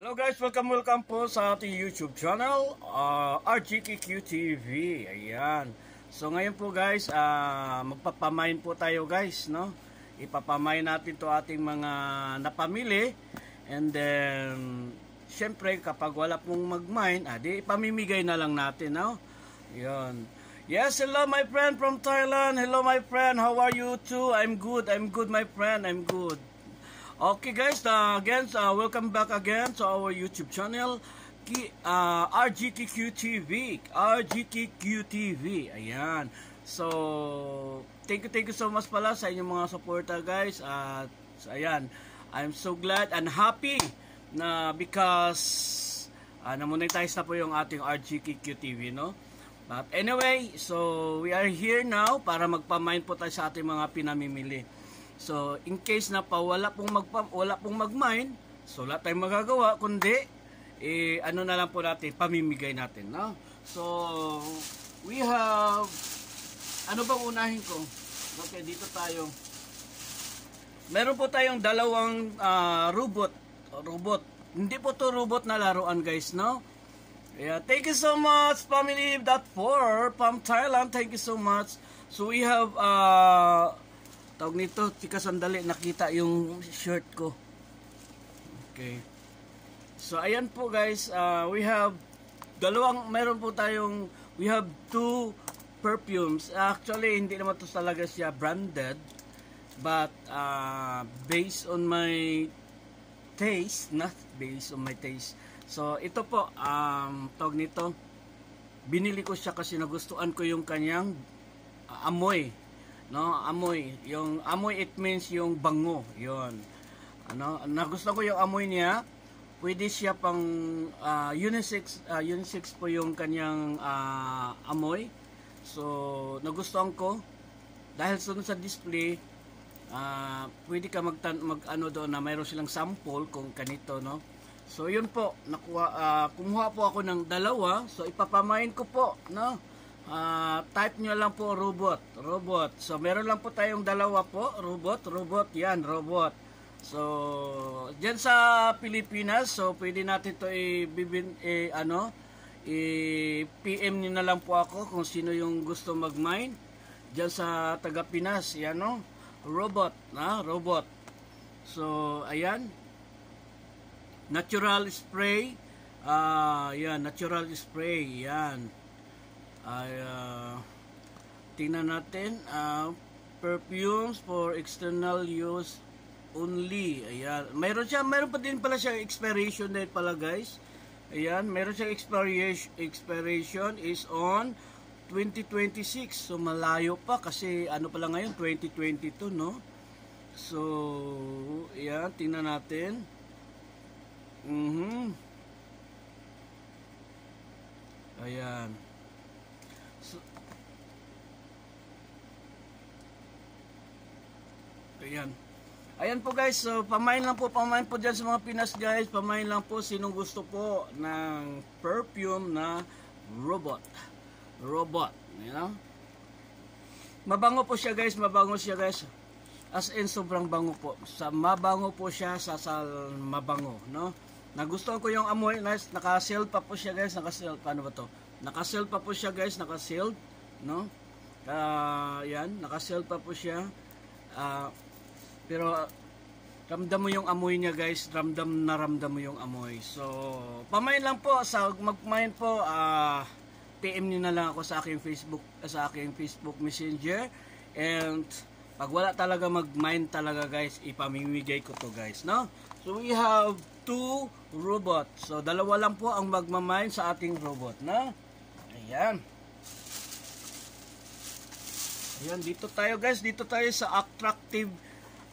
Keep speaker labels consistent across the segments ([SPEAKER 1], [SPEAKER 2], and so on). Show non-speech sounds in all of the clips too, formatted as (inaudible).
[SPEAKER 1] Hello guys, welcome welcome po sa ating YouTube channel, uh, RGKQ TV. Ayan. So ngayon po guys, uh, magpapamain po tayo guys, no? Ipapamain natin to ating mga napamili. And then, syempre kapag wala pong mag-mine, ah, di ipamimigay na lang natin, no? Ayan. Yes, hello my friend from Thailand. Hello my friend, how are you too? I'm good, I'm good my friend, I'm good. Okay guys, uh, again, uh, welcome back again to our YouTube channel, Ki, uh, RGTQ TV, RGTQ TV, ayan. So, thank you, thank you so much pala sa inyong mga supporter guys, at uh, ayan, I'm so glad and happy na because uh, namonetize na po yung ating RGTQ TV, no? But anyway, so we are here now para magpamind po tayo sa ating mga pinamimili. So, in case na pa wala pong, magpa, wala pong mag-mine, so wala tayong magagawa, kundi, eh, ano na lang po natin, pamimigay natin, no? So, we have, ano bang unahin ko? Okay, dito tayo. Meron po tayong dalawang uh, robot, robot. Hindi po to robot na laruan, guys, no? Yeah, thank you so much, family that for from Thailand. Thank you so much. So we have uh tawag nito, chika sandali, nakita yung shirt ko. Okay. So, ayan po guys, uh, we have dalawang, meron po tayong, we have two perfumes. Actually, hindi naman to talaga siya branded. But, uh, based on my taste, not based on my taste. So, ito po, um, tawag nito, binili ko siya kasi nagustuhan ko yung kanyang uh, amoy no amoy. Yung amoy it means yung bango. Yon ano nagustuhan ko yung amoy niya. Pwede siya pang uh, unisex uh, unisex po yung kanyang uh, amoy. So nagustuhan ko. Dahil sunod sa display uh, pwede ka mag, mag ano doon na mayroon silang sample kung kanito no? So yun po. Nakuha uh, kumuha po ako ng dalawa. So ipapamain ko po no uh, type nyo lang po robot. Robot. So meron lang po tayong dalawa po. Robot robot. Yan robot. So dyan sa Pilipinas so pwede natin to i-bibin eh, ano i-PM nyo na lang po ako kung sino yung gusto mag-mine dyan sa taga Pinas yan no? Robot na robot. So ayan. Natural spray. Ah uh, yan natural spray. Yan ay uh, tingnan natin uh, perfumes for external use only. Ayan. Mayroon siya mayroon pa din pala siya expiration date pala guys. Ayan mayroon siya expiration expiration is on 2026 so malayo pa kasi ano pala ngayon 2022 no? So ayan tingnan natin. Mhm mm ayan Ayan. Ayan po guys, so pamain lang po, pamain po dyan sa mga Pinas guys, pamain lang po sinong gusto po ng perfume na robot. Robot, you know? Mabango po siya guys, mabango siya guys. As in, sobrang bango po. Sa mabango po siya, sa sal mabango, no? Nagustuhan ko yung amoy, nice, naka-seal pa po siya guys, naka-seal, paano ba to? Naka-seal pa po siya guys, naka-seal, no? Uh, yan, naka-seal pa po siya. Uh, pero ramdam mo yung amoy niya guys, ramdam na ramdam mo yung amoy. So, pamain lang po sa magmain po uh, ah, PM niyo na lang ako sa aking Facebook sa aking Facebook Messenger and pag wala talaga mag-mine talaga guys, ipamimigay ko to guys, no? So we have two robot. So dalawa lang po ang magma-mine sa ating robot, no? Ayan. Ayan, dito tayo guys, dito tayo sa attractive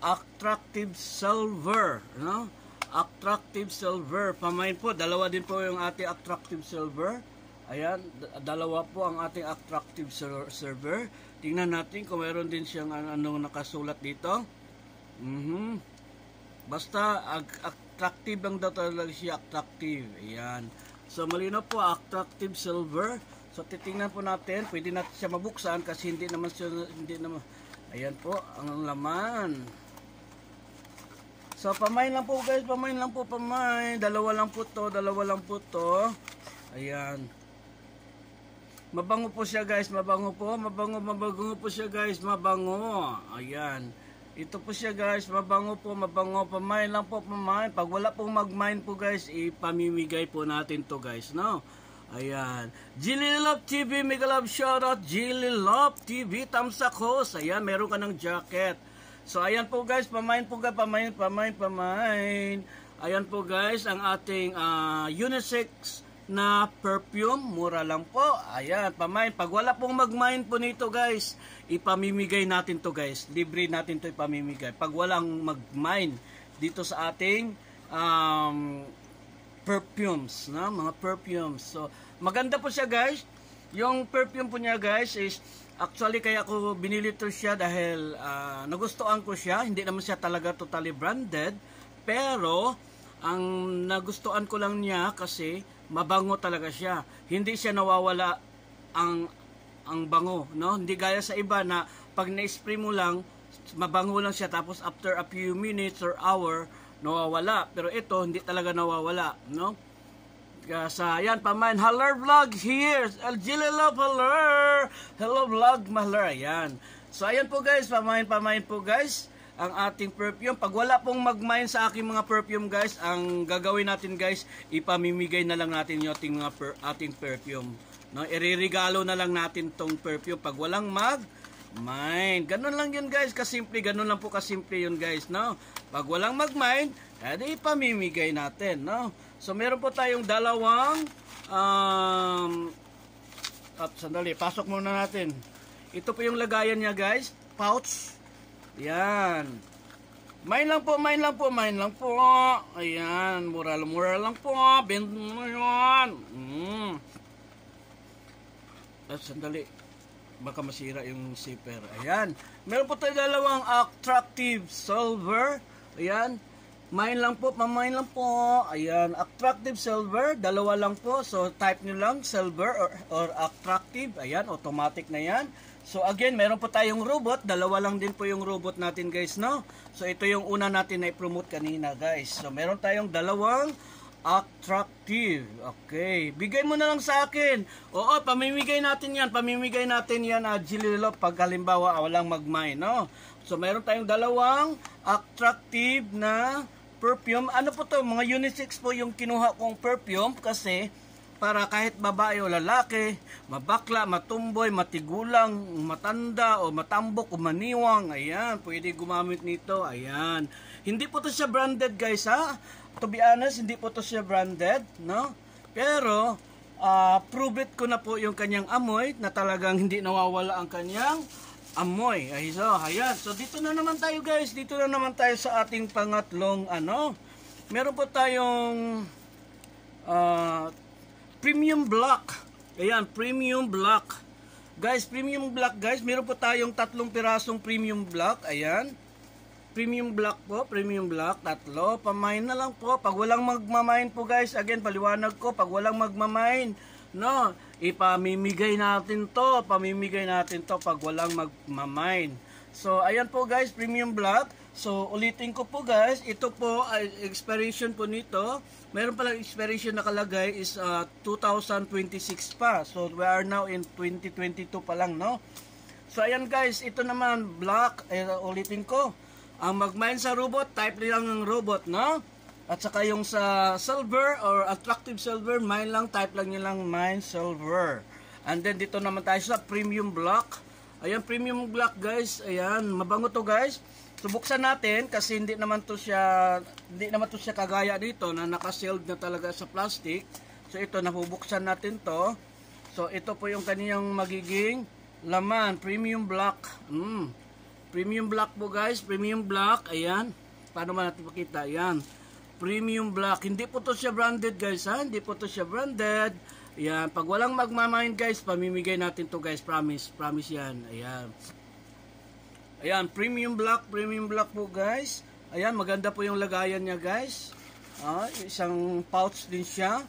[SPEAKER 1] attractive silver, no? Attractive silver. Pamain po, dalawa din po yung ating attractive silver. Ayan, dalawa po ang ating attractive server. Tingnan natin kung meron din siyang anong nakasulat dito. Mm Basta attractive lang daw talaga siya, attractive. Ayan. So malino po, attractive silver. So titingnan po natin, pwede natin siya mabuksan kasi hindi naman siya hindi naman Ayan po ang laman. So, pamain lang po guys, pamain lang po, pamain. Dalawa lang po to, dalawa lang po to. Ayan. Mabango po siya guys, mabango po, mabango, mabango po siya guys, mabango. Ayan. Ito po siya guys, mabango po, mabango, pamain lang po, pamain. Pag wala pong mag-mine po guys, ipamimigay po natin to guys, no? Ayan. Jilly Love TV, mega love shoutout. Jilly Love TV, tamsak host. Ayan, meron ka ng jacket. So, ayan po guys, pamain po guys, pamain, pamain, pamain. Ayan po guys, ang ating uh, unisex na perfume, mura lang po. Ayan, pamain. Pag wala pong mag-mine po nito guys, ipamimigay natin to guys. Libre natin to ipamimigay. Pag walang mag-mine dito sa ating um, perfumes, na mga perfumes. So, maganda po siya guys. Yung perfume po niya guys is actually kaya ako binili to siya dahil uh, nagustuhan ko siya. Hindi naman siya talaga totally branded. Pero, ang nagustuhan ko lang niya kasi mabango talaga siya. Hindi siya nawawala ang ang bango, no? Hindi gaya sa iba na pag na-spray mo lang, mabango lang siya tapos after a few minutes or hour, nawawala. Pero ito, hindi talaga nawawala, no? Sa, yan, pamain, Haller Vlog here. Aljili Love Haller. Hello Vlog, Mahaller. Ayan. So, ayan po guys, pamain, pamain po guys ang ating perfume. Pag wala pong mag-mine sa aking mga perfume guys, ang gagawin natin guys, ipamimigay na lang natin yung ating, mga per, ating perfume. No, iririgalo na lang natin tong perfume pag walang mag mine. Ganun lang yun guys, kasimple, ganun lang po kasimple yun guys, no? Pag walang mag-mine, edi ipamimigay natin, no? So meron po tayong dalawang um at sandali, pasok muna natin. Ito po yung lagayan niya guys, pouch. Yan. Mine lang po, mine lang po, mine lang po. Ayan, mura-mura lang po. Bend mo yan. Mm. At sandali, baka masira yung zipper. Ayan. Meron po tayo dalawang attractive silver. Ayan. Mine lang po, mamain lang po. Ayan, attractive silver, dalawa lang po. So, type nyo lang, silver or, or attractive. Ayan, automatic na yan. So, again, meron po tayong robot. Dalawa lang din po yung robot natin, guys, no? So, ito yung una natin na i-promote kanina, guys. So, meron tayong dalawang attractive. Okay. Bigay mo na lang sa akin. Oo, pamimigay natin yan. Pamimigay natin yan, uh, Jililo, pag halimbawa ah, walang magmay, no? So, meron tayong dalawang attractive na perfume. Ano po to? Mga unisex po yung kinuha kong perfume kasi para kahit babae o lalaki, mabakla, matumboy, matigulang, matanda o matambok o maniwang, ayan, pwede gumamit nito, ayan. Hindi po to siya branded guys ha. To be honest, hindi po to siya branded, no? Pero, uh, prove it ko na po yung kanyang amoy na talagang hindi nawawala ang kanyang amoy. Ay, so, ayan. So, dito na naman tayo guys. Dito na naman tayo sa ating pangatlong, ano. Meron po tayong uh, premium block. Ayan, premium block. Guys, premium block guys. Meron po tayong tatlong pirasong premium block. Ayan. Premium block po, premium block, tatlo. Pamain na lang po. Pag walang magmamain po guys, again, paliwanag ko, pag walang magmamain, no, ipamimigay natin to, pamimigay natin to pag walang magmamine. So, ayan po guys, premium block. So, ulitin ko po guys, ito po, ay expiration po nito, meron palang expiration nakalagay is uh, 2026 pa. So, we are now in 2022 pa lang, no? So, ayan guys, ito naman, black, eh, ulitin ko. Ang mag-mine sa robot, type lang ng robot, no? At saka yung sa silver or attractive silver, mine lang, type lang nyo lang mine silver. And then dito naman tayo sa premium block. Ayan, premium block guys. Ayan, mabango to guys. Subuksan natin kasi hindi naman to siya hindi naman to siya kagaya dito na naka-sealed na talaga sa plastic. So ito nabubuksan natin to. So ito po yung kaniyang magiging laman, premium block. Mm. Premium block po guys, premium block. Ayan. Paano man natin pakita? Ayan premium black. Hindi po to siya branded guys ha. Hindi po to siya branded. Ayan. Pag walang magmamind guys, pamimigay natin to guys. Promise. Promise yan. Ayan. Ayan. Premium black. Premium black po guys. Ayan. Maganda po yung lagayan niya guys. Ah, isang pouch din siya.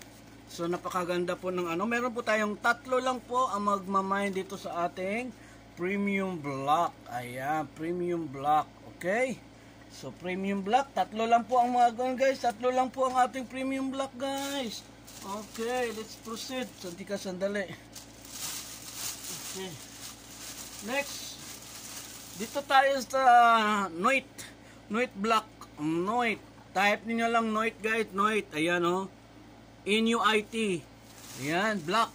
[SPEAKER 1] So napakaganda po ng ano. Meron po tayong tatlo lang po ang magmamind dito sa ating premium block. Ayan. Premium block. Okay. So, premium black. Tatlo lang po ang mga ganun, guys. Tatlo lang po ang ating premium black, guys. Okay, let's proceed. Santi ka sandali. Okay. Next. Dito tayo sa Noit. Noit black. Noit. Type niyo lang Noit, guys. Noit. Ayan, oh. N-U-I-T. Ayan, black.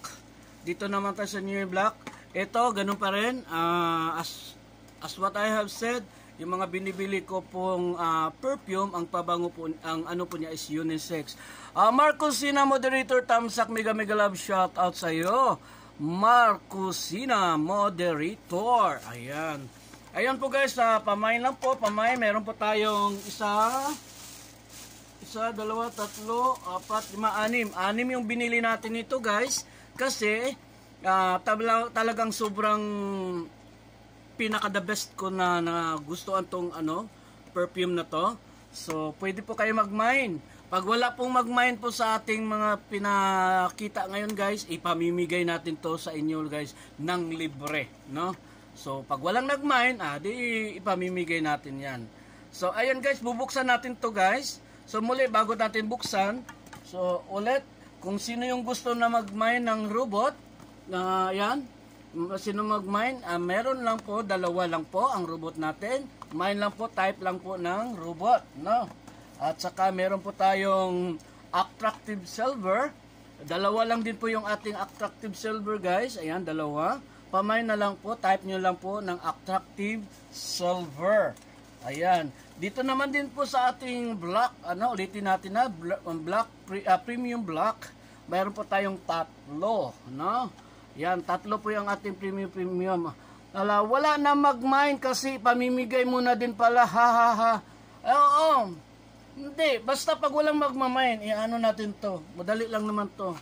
[SPEAKER 1] Dito naman tayo sa New Black. Ito, ganun pa rin. Ah, as, as what I have said, yung mga binibili ko pong ah, perfume, ang pabango po, ang ano po niya is unisex. Ah, Marcosina Moderator, Tamsak, Mega Mega Love, shout out sa iyo. Marcosina Moderator. Ayan. Ayan po guys, sa pamay lang po, pamay, meron po tayong isa, isa, dalawa, tatlo, apat, lima, anim. Anim yung binili natin nito guys. Kasi, ah, tabla- talagang sobrang pinaka the best ko na, na gustuhan tong ano, perfume na to. So, pwede po kayo mag-mine. Pag wala pong mag-mine po sa ating mga pinakita ngayon guys, ipamimigay natin to sa inyo guys ng libre, no? So, pag walang nag-mine, ah, di ipamimigay natin yan. So, ayan guys, bubuksan natin to guys. So, muli, bago natin buksan, so, ulit, kung sino yung gusto na mag-mine ng robot, na yan, m- sino mag-mine, ah, meron lang po, dalawa lang po ang robot natin. Mine lang po, type lang po ng robot, no? At saka meron po tayong attractive silver. Dalawa lang din po yung ating attractive silver guys. Ayan, dalawa. Pamay na lang po, type nyo lang po ng attractive silver. Ayan. Dito naman din po sa ating black, ano, ulitin natin na, bla- um, black, pre- ah, premium black. Mayroon po tayong tatlo, no? Yan, tatlo po yung ating premium premium. Ala, wala na mag-mine kasi pamimigay muna din pala, ha ha ha. Eh, oo, hindi, basta pag walang magmamine, i-ano natin to. Madali lang naman to.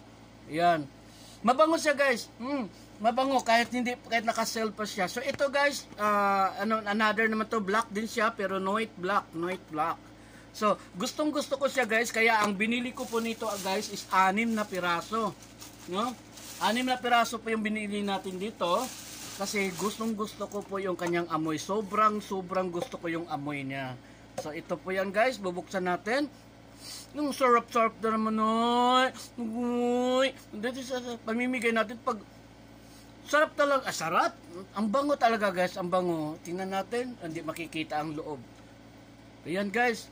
[SPEAKER 1] Yan. Mabango siya guys. Hmm, mabango kahit hindi kahit naka-sell pa siya. So ito guys, ah, ano another naman to, black din siya pero noit black, noit black. So, gustong gusto ko siya guys, kaya ang binili ko po nito guys is anim na piraso. No? Anim na piraso po yung binili natin dito. Kasi gustong gusto ko po yung kanyang amoy. Sobrang sobrang gusto ko yung amoy niya. So ito po yan guys, bubuksan natin. Yung sarap-sarap na naman oy. Uy. Dito sa pamimigay natin pag sarap talaga, ah, sarap. Ang bango talaga guys, ang bango. Tingnan natin, hindi makikita ang loob. Ayan guys.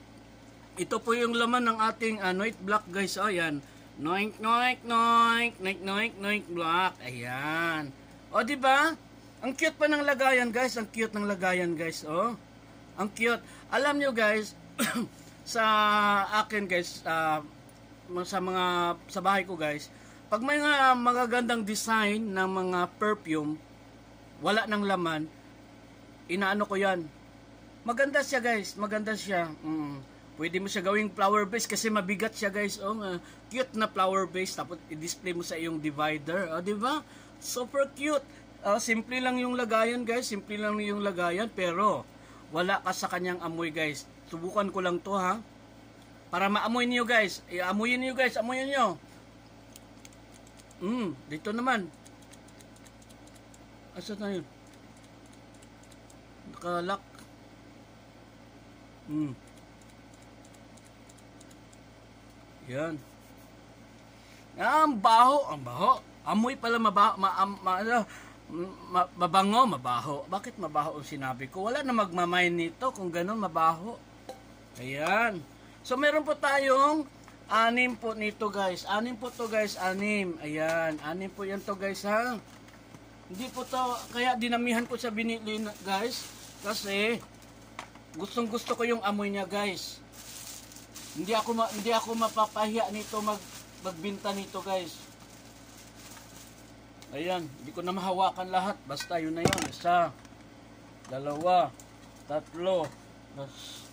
[SPEAKER 1] Ito po yung laman ng ating uh, Noit Black guys. Oh, ayan. Noink, noink, noink. Noink, noink, noink black. Ayan. O, di ba? Ang cute pa ng lagayan guys. Ang cute ng lagayan guys. Oh. Ang cute. Alam nyo guys, (clears throat) sa akin guys, ah, sa mga sa bahay ko guys, pag may mga magagandang design ng mga perfume, wala ng laman, inaano ko yan. Maganda siya guys, maganda siya. Mm. Pwede mo siya gawing flower base kasi mabigat siya guys. Oh, nga. cute na flower base tapos i-display mo sa iyong divider. Oh, di ba? Super cute. Ah, simple lang yung lagayan guys, simple lang yung lagayan pero wala ka sa kanyang amoy guys. Subukan ko lang to ha. Para maamoy niyo guys. I-amoyin niyo guys, amoyin niyo. Mm, dito naman. Asa na yun? Nakalak. Mm. Yan. Ah, ang baho, ang baho. Amoy pala mabaho, ma, ma, ano, ma, mabango, mabaho. Bakit mabaho ang sinabi ko? Wala na magmamain nito kung ganun mabaho. Ayan. So meron po tayong anim po nito guys. Anim po to guys, anim. Ayan, anim po yan to guys ha. Hindi po to, kaya dinamihan ko sa binili guys. Kasi gustong gusto ko yung amoy niya guys. Hindi ako ma, hindi ako mapapahiya nito mag magbinta nito guys. Ayan, hindi ko na mahawakan lahat. Basta yun na yun. Isa, dalawa, tatlo, tas,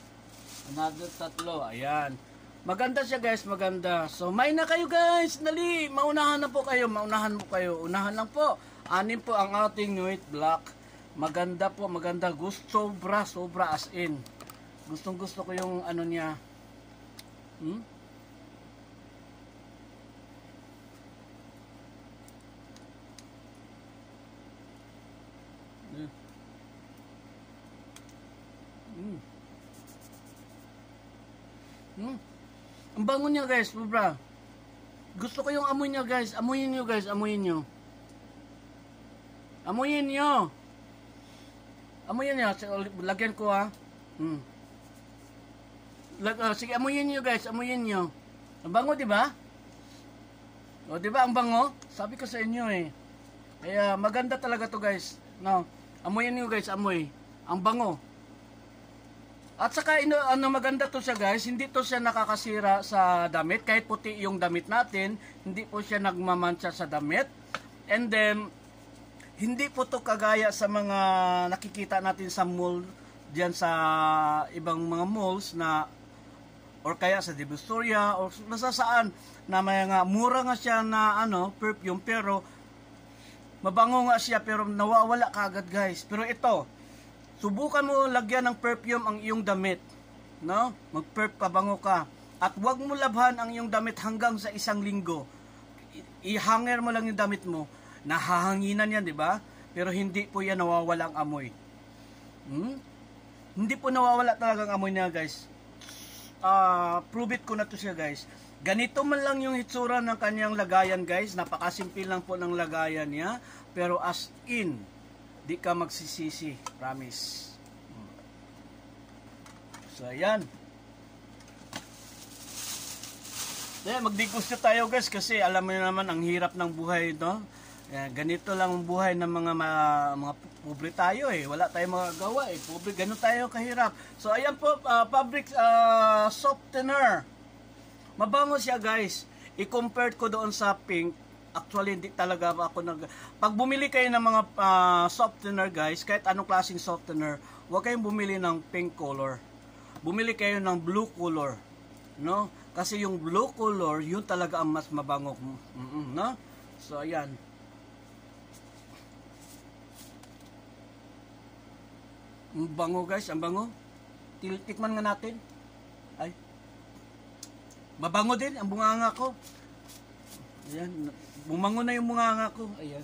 [SPEAKER 1] another tatlo. Ayan. Maganda siya guys, maganda. So, may na kayo guys. Dali, maunahan na po kayo. Maunahan mo kayo. Unahan lang po. Anim po ang ating white black. Maganda po, maganda. Gusto, sobra, sobra as in. Gustong gusto ko yung ano niya. Hmm? Mm. Hmm? Ang bango niya guys, sobra. Gusto ko yung amoy niya guys. Amoyin niyo guys, amoyin niyo. Amoyin niyo. Amoyin niyo. Lagyan ko ha. Hmm. Lag, uh, sige, amoyin niyo guys, amoyin niyo. Ang bango, di ba? O, di ba ang bango? Sabi ko sa inyo eh. Kaya maganda talaga to guys. No. Amoyin niyo guys, amoy. Ang bango. At saka ino, ano maganda to siya guys, hindi to siya nakakasira sa damit kahit puti yung damit natin, hindi po siya nagmamantsa sa damit. And then hindi po to kagaya sa mga nakikita natin sa mall diyan sa ibang mga malls na or kaya sa Divisoria or nasa saan na may nga mura nga siya na ano perfume pero mabango nga siya pero nawawala kagad guys. Pero ito, Subukan mo lagyan ng perfume ang iyong damit. No? Mag-perf pabango ka. At huwag mo labhan ang iyong damit hanggang sa isang linggo. I-hanger mo lang yung damit mo. Nahahanginan yan, di ba? Pero hindi po yan nawawala ang amoy. Hmm? Hindi po nawawala talaga ang amoy niya, guys. Uh, prove it ko na to siya, guys. Ganito man lang yung hitsura ng kanyang lagayan, guys. Napakasimpil lang po ng lagayan niya. Pero as in, di ka magsisisi. Promise. So, ayan. Yeah, magdigusto tayo guys kasi alam mo naman ang hirap ng buhay ito. Yeah, ganito lang ang buhay ng mga mga, mga pobre tayo eh. Wala tayong magagawa eh. Pobre, ganun tayo kahirap. So ayan po, uh, fabric uh, softener. Mabango siya guys. I-compare ko doon sa pink actually hindi talaga ako nag pag bumili kayo ng mga uh, softener guys kahit anong klaseng softener huwag kayong bumili ng pink color bumili kayo ng blue color no kasi yung blue color yun talaga ang mas mabango mm -mm, no so ayan ang bango guys ang bango tikman nga natin ay mabango din ang bunganga ko Ayan, bumango na yung mga ko. Ayan.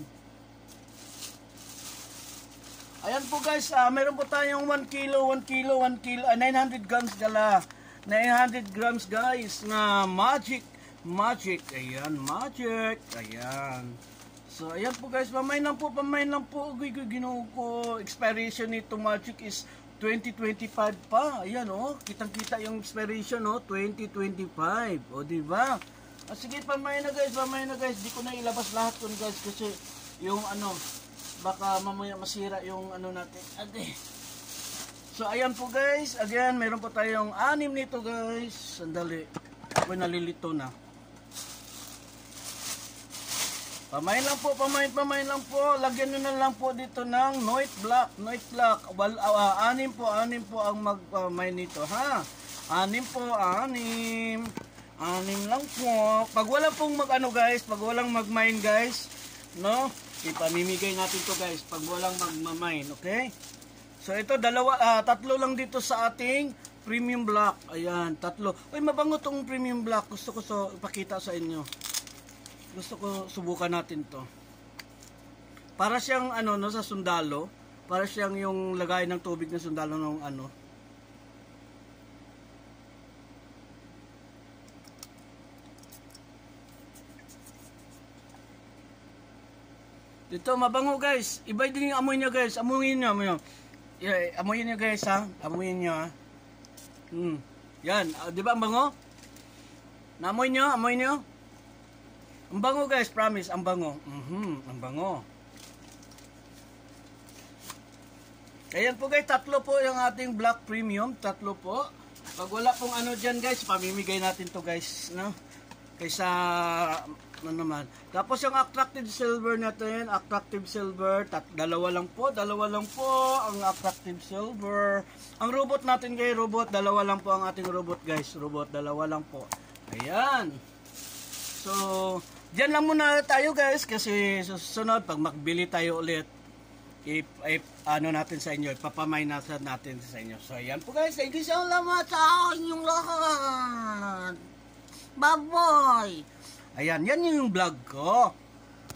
[SPEAKER 1] Ayan po guys, uh, meron po tayong 1 kilo, 1 kilo, 1 kilo, uh, 900 grams dala. 900 grams guys na magic, magic. Ayan, magic. Ayan. So, ayan po guys, pamay lang po, pamay lang po. Uy, ginoo ko. Expiration nito magic is 2025 pa. Ayan oh, kitang-kita yung expiration oh, 2025. O, di ba? Ah, sige, pamay na guys, pamay na guys. Di ko na ilabas lahat kun guys kasi yung ano, baka mamaya masira yung ano natin. Ade. So, ayan po guys. Again, meron po tayong anim nito guys. Sandali. Ako nalilito na. Pamay lang po, pamay, pamay lang po. Lagyan nyo na lang po dito ng Noit Black. Noit Black. Well, uh, anim po, anim po ang magpamay nito, ha? Anim po, anim. Anim lang po. Pag wala pong mag ano guys, pag walang mag-mine guys, no? Ipamimigay natin to guys pag walang mag-mine, okay? So ito dalawa uh, tatlo lang dito sa ating premium block. Ayan, tatlo. Uy, mabango tong premium block. Gusto ko so ipakita sa inyo. Gusto ko subukan natin to. Para siyang ano no sa sundalo, para siyang yung lagay ng tubig ng sundalo ng ano, Dito, mabango guys. Iba din yung amoy niya guys. Amuyin niyo, amoy niyo. Yeah, amuyin niyo guys ha. Amuyin niyo ha. Hmm. Yan. Uh, di ba ang bango? Naamoy niyo, amoy niyo. Ang bango guys, promise, ang bango. Mhm, ang bango. Ayan po guys, tatlo po yung ating black premium. Tatlo po. Pag wala pong ano dyan guys, pamimigay natin to guys. No? Kaysa na naman. Tapos yung attractive silver natin, attractive silver, tat, dalawa lang po, dalawa lang po ang attractive silver. Ang robot natin kay robot, dalawa lang po ang ating robot guys, robot, dalawa lang po. Ayan. So, diyan lang muna tayo guys kasi susunod pag magbili tayo ulit, if, if ano natin sa inyo, ipapamay natin natin sa inyo. So, ayan po guys, thank you so much sa inyong lahat. Bye-bye! Ayan, yan yung vlog ko.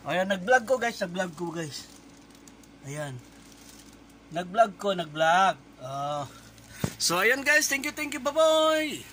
[SPEAKER 1] Ayan, nag-vlog ko guys, nag-vlog ko guys. Ayan. Nag-vlog ko, nag-vlog. Uh, so, ayan guys, thank you, thank you, bye-bye!